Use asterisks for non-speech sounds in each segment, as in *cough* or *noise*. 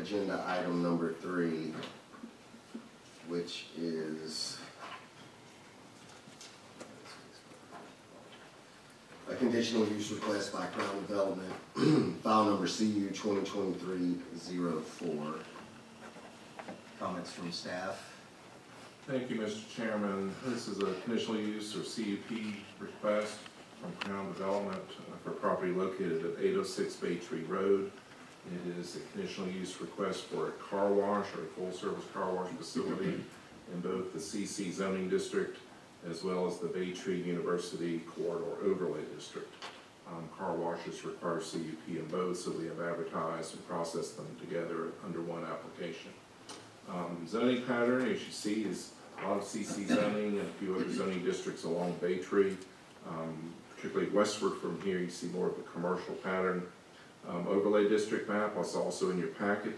agenda item number three, which is a conditional use request by Crown Development, *clears throat* file number CU 2023-04. Comments from staff? Thank you, Mr. Chairman. This is a conditional use or CUP request from Crown Development for property located at eight oh six Baytree Road. It is a conditional use request for a car wash or a full-service car wash facility in both the CC zoning district as well as the Baytree University Corridor Overlay District. Um, car washes require CUP in both, so we have advertised and processed them together under one application. Um, zoning pattern, as you see, is a lot of CC zoning and a few other zoning districts along Baytree. Um, particularly westward from here, you see more of the commercial pattern. Um, overlay district map was also in your packet,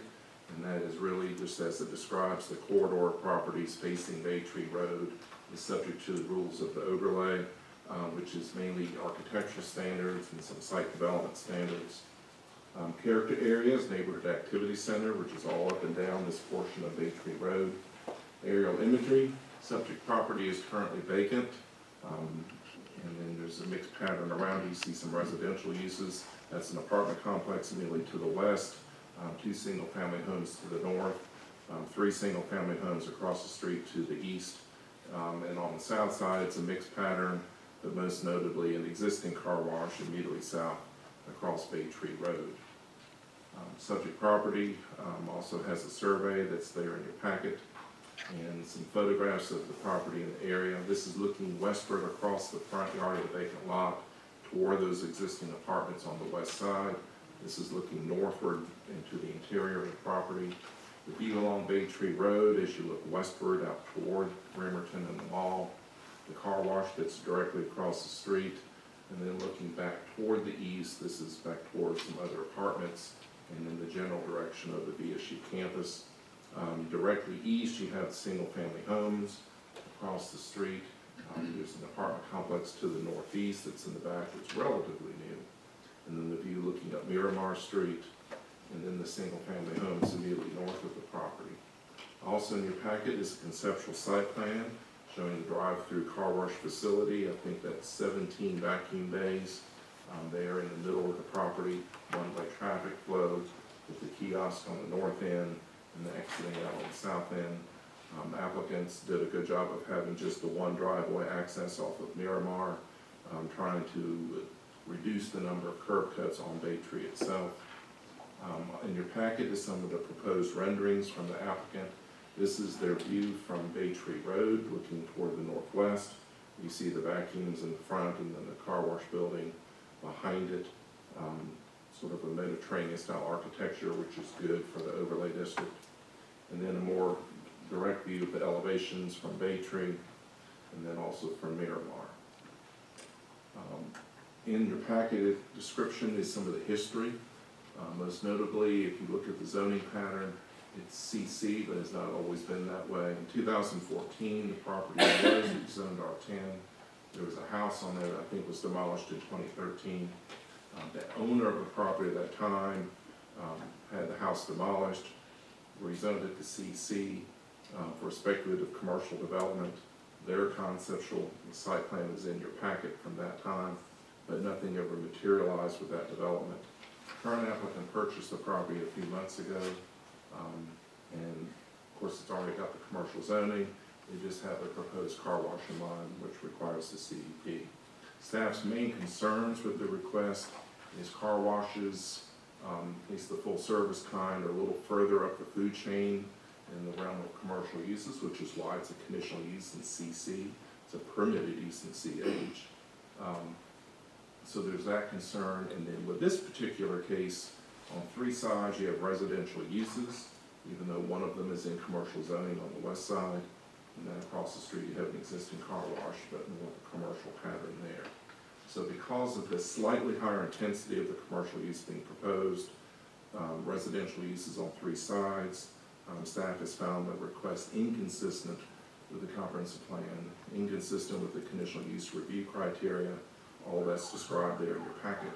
and that is really just as it describes the corridor properties facing Baytree Road is subject to the rules of the overlay, uh, which is mainly architecture standards and some site development standards. Um, character areas, neighborhood activity center, which is all up and down this portion of Bay Tree Road. Aerial imagery, subject property is currently vacant. Um, and then there's a mixed pattern around, you see some residential uses. That's an apartment complex immediately to the west, um, two single-family homes to the north, um, three single-family homes across the street to the east. Um, and on the south side, it's a mixed pattern, but most notably an existing car wash immediately south across Baytree Road. Um, Subject property um, also has a survey that's there in your packet and some photographs of the property in the area. This is looking westward across the front yard of the vacant lot toward those existing apartments on the west side. This is looking northward into the interior of the property. The view along Baytree Road as you look westward out toward Bremerton and the mall. The car wash that's directly across the street. And then looking back toward the east, this is back toward some other apartments and in the general direction of the VSU campus. Um, directly east, you have single-family homes. Across the street, um, there's an apartment complex to the northeast that's in the back that's relatively new. And then the view looking up Miramar Street, and then the single-family homes immediately north of the property. Also in your packet is a conceptual site plan showing the drive-through car wash facility. I think that's seventeen vacuum bays. Um, there in the middle of the property, one by traffic flow with the kiosk on the north end and the exiting out on the south end. Um, applicants did a good job of having just the one driveway access off of Miramar, um, trying to reduce the number of curb cuts on Bay Tree itself. Um, in your packet is some of the proposed renderings from the applicant. This is their view from Baytree Road, looking toward the northwest. You see the vacuums in the front and then the car wash building behind it. Um, sort of a Mediterranean style architecture, which is good for the overlay district. And then a more direct view of the elevations from Baytree, and then also from Miramar. Um, In your packet description is some of the history. Uh, most notably, if you look at the zoning pattern, it's CC, but it's not always been that way. In two thousand fourteen, the property was zoned R ten. There was a house on there that I think was demolished in twenty thirteen. Um, the owner of the property at that time, um, had the house demolished, rezoned it to CC, um, for speculative commercial development. Their conceptual site plan is in your packet from that time, but nothing ever materialized with that development. Current applicant purchased the property a few months ago, um, and of course, it's already got the commercial zoning. They just have a proposed car wash in mind, which requires the CUP. Staff's main concerns with the request is car washes, um, at least the full-service kind, are a little further up the food chain in the realm of commercial uses, which is why it's a conditional use in CC. It's a permitted use in CH. Um, so there's that concern, and then with this particular case, on three sides, you have residential uses, even though one of them is in commercial zoning on the west side. And then across the street, you have an existing car wash, but more commercial pattern there. So because of the slightly higher intensity of the commercial use being proposed, um, residential uses on three sides, um, staff has found the request inconsistent with the comprehensive plan, inconsistent with the conditional use review criteria. All that's described there in your packet,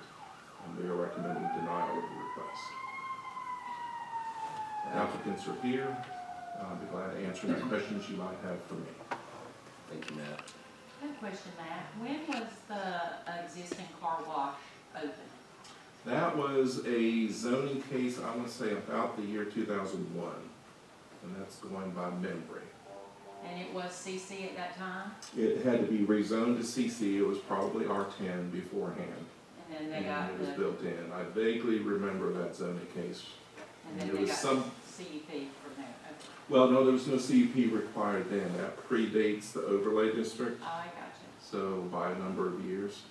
and we are recommending denial of the request. Applicants are here. I'll be glad to answer any questions you might have for me. Thank you, Matt. Good question, Matt. When was the existing car wash open? That was a zoning case, I want to say about the year two thousand one, and that's going by memory. And it was CC at that time? It had to be rezoned to CC, it was probably R ten beforehand, And then they and got it was the, built in. I vaguely remember that zoning case. and there then they was got some- CUP from there. Okay. Well, no, there was no CUP required then, that predates the overlay district, Oh, I got you. so by a number of years,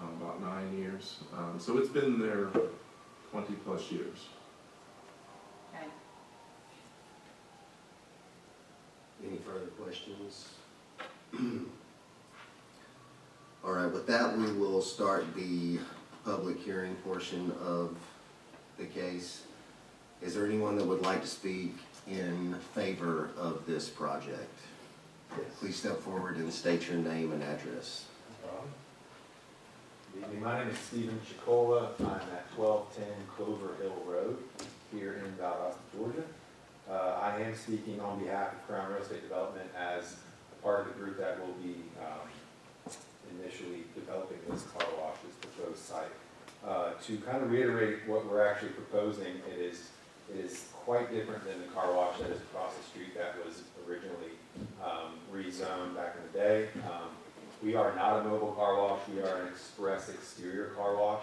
um, about nine years. Um, so it's been there twenty plus years. Okay. Any further questions? *clears throat* All right, with that, we will start the public hearing portion of the case. Is there anyone that would like to speak in favor of this project? Please step forward and state your name and address. My name is Stephen Chicola, I'm at twelve-ten Clover Hill Road, here in Valdosta, Georgia. Uh, I am speaking on behalf of Crown Real Estate Development as part of the group that will be, um, initially developing this car wash, this proposed site. Uh, to kind of reiterate what we're actually proposing, it is, it is quite different than the car wash that is across the street that was originally, um, rezoned back in the day. Um, we are not a mobile car wash, we are an express exterior car wash.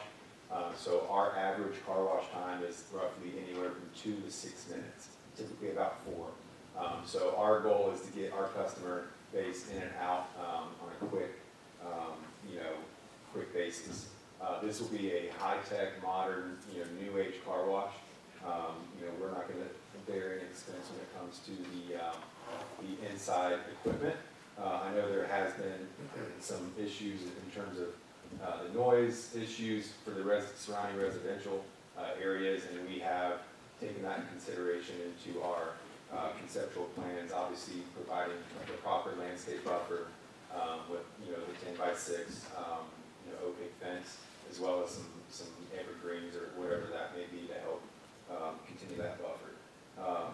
Uh, so our average car wash time is roughly anywhere from two to six minutes, typically about four. Um, so our goal is to get our customer base in and out, um, on a quick, um, you know, quick basis. Uh, this will be a high-tech, modern, you know, new age car wash. Um, you know, we're not gonna bear any expense when it comes to the, um, the inside equipment. Uh, I know there has been *clears throat* some issues in terms of, uh, the noise issues for the res, surrounding residential, uh, areas, and we have taken that in consideration into our, uh, conceptual plans, obviously providing the proper landscape buffer, um, with, you know, the ten by six, um, you know, opaque fence, as well as some, some evergreens or whatever that may be to help, um, continue that buffer. Um,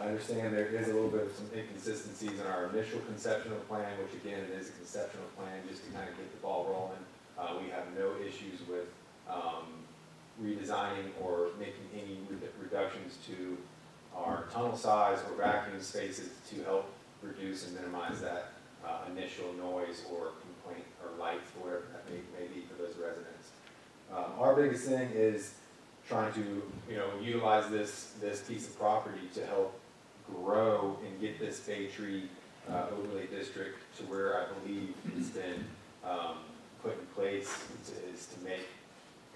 I understand there is a little bit of some inconsistencies in our initial conceptual plan, which again, is a conceptual plan, just to kind of get the ball rolling. Uh, we have no issues with, um, redesigning or making any reductions to our tunnel size or vacuum spaces to help reduce and minimize that, uh, initial noise or complaint or light, or whatever that may, may be for those residents. Um, our biggest thing is trying to, you know, utilize this, this piece of property to help grow and get this Baytree uh, overlay district to where I believe it's been um, put in place to- is to make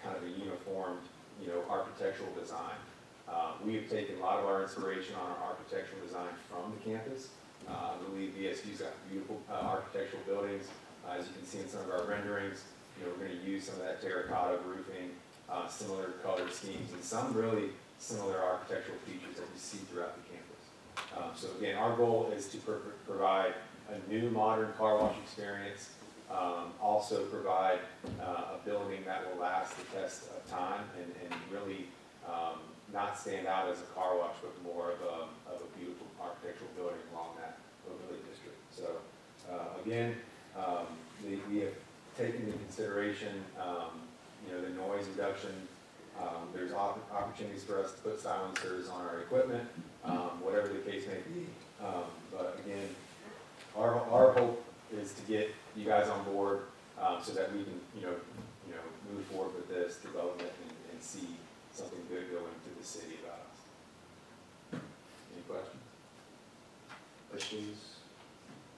kind of a uniformed, you know, architectural design. Uh, We have taken a lot of our inspiration on our architectural design from the campus. Uh, I believe VSU's got beautiful uh, architectural buildings. Uh, As you can see in some of our renderings, you know, we're gonna use some of that terracotta roofing, uh, similar color schemes, and some really similar architectural features that you see throughout the campus. Um, so again, our goal is to pro- provide a new modern car wash experience, um, also provide, uh, a building that will last the test of time and, and really, um, not stand out as a car wash, but more of a, of a beautiful architectural building along that overlay district. So, uh, again, um, we, have taken into consideration, um, you know, the noise reduction. Um, there's op- opportunities for us to put silencers on our equipment, um, whatever the case may be. But again, our, our hope is to get you guys on board, um, so that we can, you know, you know, move forward with this development and, and see something good going into the city about us. Any questions? Questions?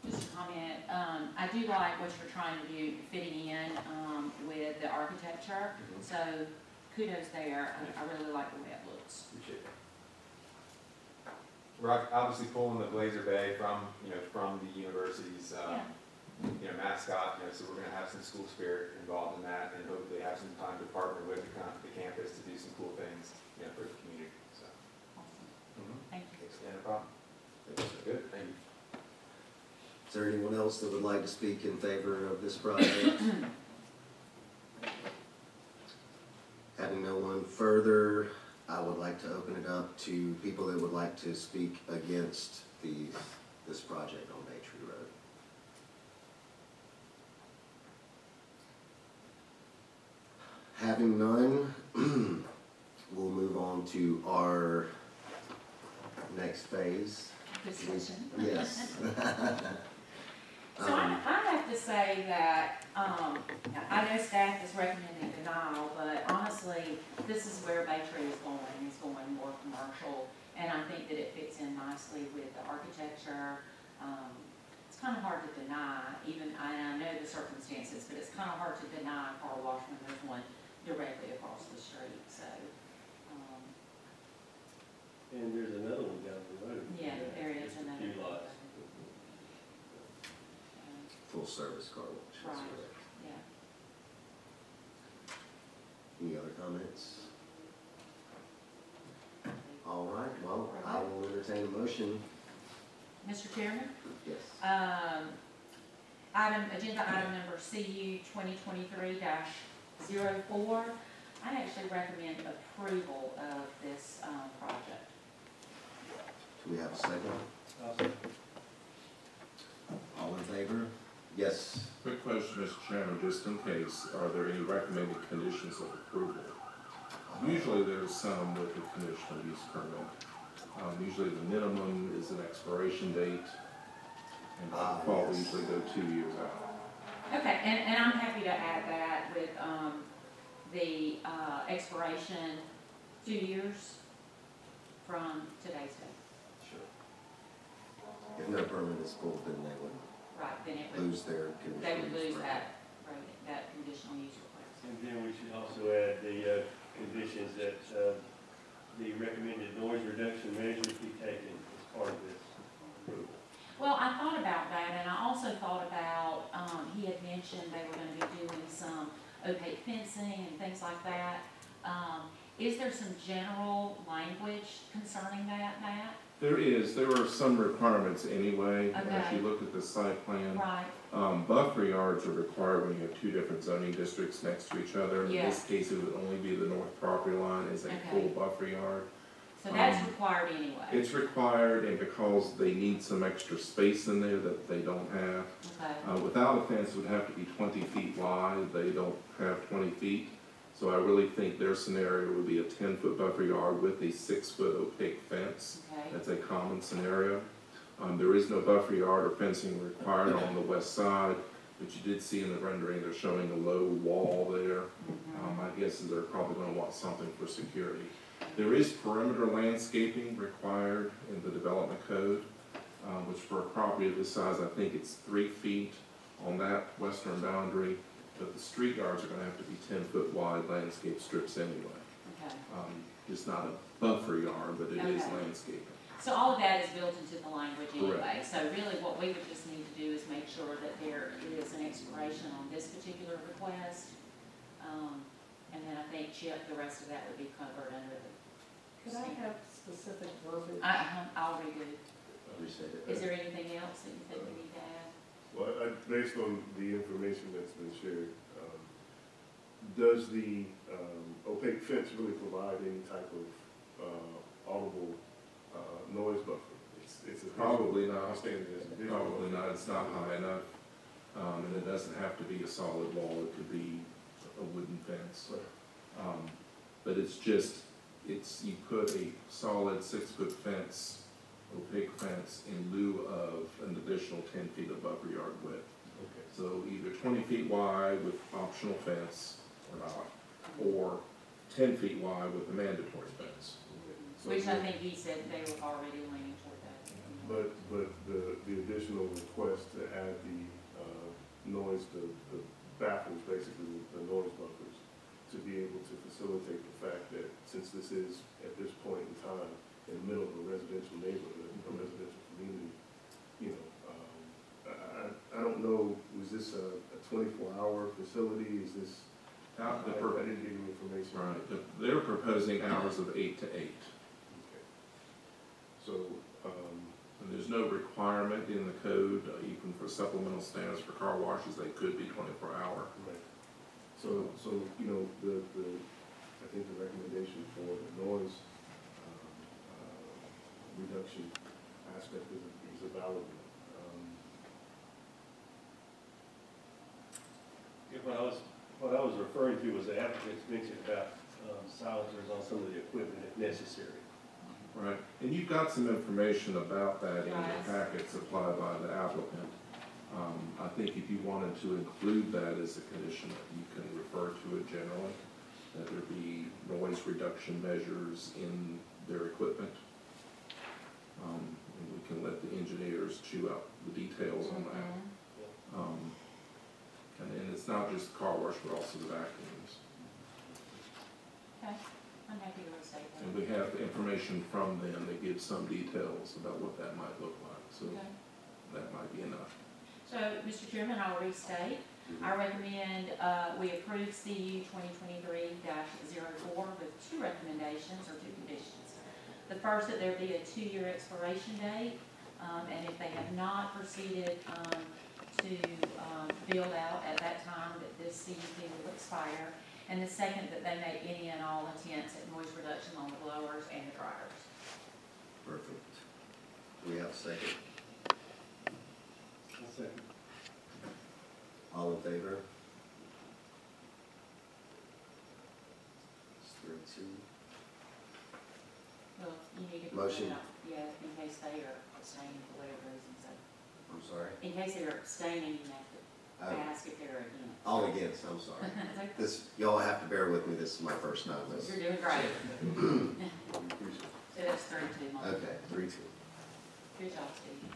Just a comment, um, I do like what you're trying to do, fitting in, um, with the architecture, Mhm. so kudos there, I, I really like the way it looks. Appreciate it. We're obviously pulling the Blazer Bay from, you know, from the university's, Yeah. um, you know, mascot, you know, so we're gonna have some school spirit involved in that and hopefully have some time to partner with the, com- the campus to do some cool things, you know, for the community, so. Awesome. Thank you. Yeah, no problem. Good, thank you. Is there anyone else that would like to speak in favor of this project? *coughs* Having no one further, I would like to open it up to people that would like to speak against the, this project on Baytree Road. Having none, *clears throat* we'll move on to our next phase. Discussion. Yes. *laughs* So I, I have to say that, um, I know staff is recommending denial, but honestly, this is where Bay Tree is going, it's going more commercial. And I think that it fits in nicely with the architecture. Um, it's kind of hard to deny, even, I, I know the circumstances, but it's kind of hard to deny a car wash when there's one directly across the street, so, um, And there's another one down the road. yeah, there is another. Few lots. Full service car wash. that's Right. correct. Yeah. Any other comments? All right, well, I will entertain a motion. Mr. Chairman? Yes. Um, item, agenda item number CU twenty twenty-three 4 I actually recommend approval of this, um, project. Do we have a second? All in favor? Yes. Quick question, Mr. Chairman, just in case, are there any recommended conditions of approval? Usually there's some with the conditional use permit. Um, usually the minimum is an expiration date, and by Ah, default, we yes. usually go two years out. Okay, and, and I'm happy to add that with, um, the, uh, expiration, two years from today's date. Sure. If no permit is pulled, then they would Right, then it would, lose their conditional they would use lose permit. that, right, that conditional use request. And then we should also add the, uh, conditions that, uh, the recommended noise reduction measures be taken as part of this approval. Well, I thought about that, and I also thought about, um, he had mentioned they were gonna be doing some opaque fencing and things like that. Um, is there some general language concerning that, Matt? There is, there are some requirements anyway, Okay. you look at the site plan. Right, Um, buffer yards are required when you have two different zoning districts next to each other. In Yeah. this case, it would only be the north property line as a Okay. full buffer yard. so that's Um, required anyway, It's required, and because they need some extra space in there that they don't have. okay, Uh, without a fence, it would have to be twenty feet wide, they don't have twenty feet. So I really think their scenario would be a ten-foot buffer yard with a six-foot opaque fence. okay, That's a common scenario. Um, there is no buffer yard or fencing required on the west side, but you did see in the rendering, they're showing a low wall there. Um, my guess is they're probably gonna want something for security. There is perimeter landscaping required in the development code, um, which for a property of this size, I think it's three feet on that western boundary. But the street yards are gonna have to be ten-foot wide landscape strips anyway. okay. Um, it's not a buffer yard, but it is Okay. landscaping. So all of that is built into the language anyway, Correct. so really what we would just need to do is make sure that there is an expiration on this particular request. Um, and then I think Chip, the rest of that would be covered under the. Could I have specific verbiage? I, uh-huh, I'll redo. Restate it. Is there anything else that you think we need to add? Well, I, based on the information that's been shared, um, does the, um, opaque fence really provide any type of, uh, audible, uh, noise buffer? It's, it's a. Probably not. I understand it as. Probably not, it's not high enough, um, and it doesn't have to be a solid wall, it could be a wooden fence. Right. Um, but it's just, it's, you put a solid six-foot fence, opaque fence in lieu of an additional ten feet of buffer yard width. Okay. So either twenty feet wide with optional fence or not, or ten feet wide with a mandatory fence. So Which I think he said they were already leaning toward that. But, but the, the additional request to add the, uh, noise, the, the baffles, basically, the noise buffers, to be able to facilitate the fact that since this is, at this point in time, in the middle of a residential neighborhood, a residential community, you know, um, I, I, I don't know, was this a, a twenty-four hour facility, is this? I, Out the I per- didn't get any information. Right, but they're proposing hours of eight to eight. Okay. So, um, And there's no requirement in the code, uh, even for supplemental standards for car washes, they could be twenty-four hour. Right. So, so, you know, the, the, I think the recommendation for the noise reduction aspect is, is a valid one. Um, Yeah, What I was, what I was referring to was the applicant's mention about um, silencers on some of the equipment if necessary. Right, and you've got some information about that in your Right. packet supplied by the applicant. Um, I think if you wanted to include that as a condition, you can refer to it generally, that there be noise reduction measures in their equipment. Um, and we can let the engineers chew out the details on that. Mhm. Um, and then it's not just the car wash, but also the vacuums. Okay, I'm happy to restate that. And we have information from them that gives some details about what that might look like, so Okay. that might be enough. So, Mr. Chairman, I'll restate. I recommend, uh, we approve CU twenty twenty-three 4 with two recommendations or two conditions. The first, that there be a two-year expiration date, um, and if they have not proceeded, um, to, um, build out at that time, that this CUP will expire. And the second, that they make any and all attempts at noise reduction on the blowers and the dryers. Perfect. Do we have a second? second. All in favor? It's three, two. Well, you need to. Motion. Yeah, in case they are abstaining for whatever reason, so, I'm sorry. in case they're abstaining, you have to Uh, ask if they're against. All against, I'm sorry. *laughs* This, y'all have to bear with me, this is my first night. This- You're doing great. *laughs* *clears throat* So that's three, two. Okay, three, two. Good job, Steve.